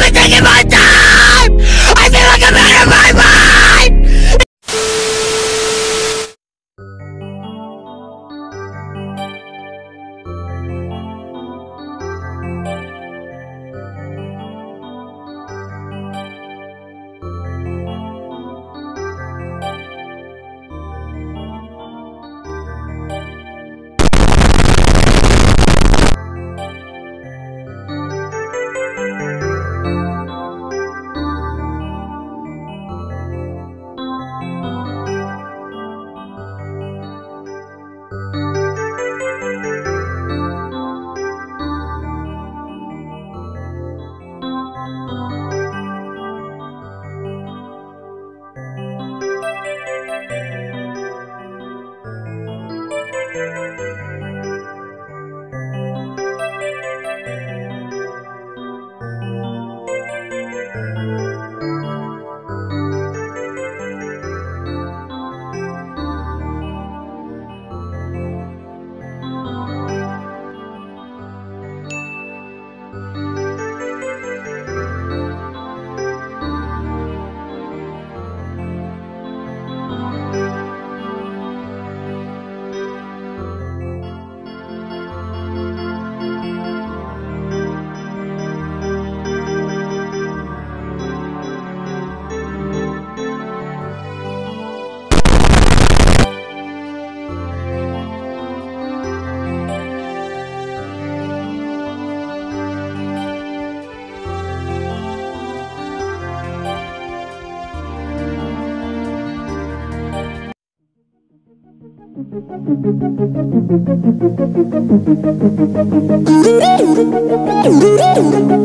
everything in my Thank you.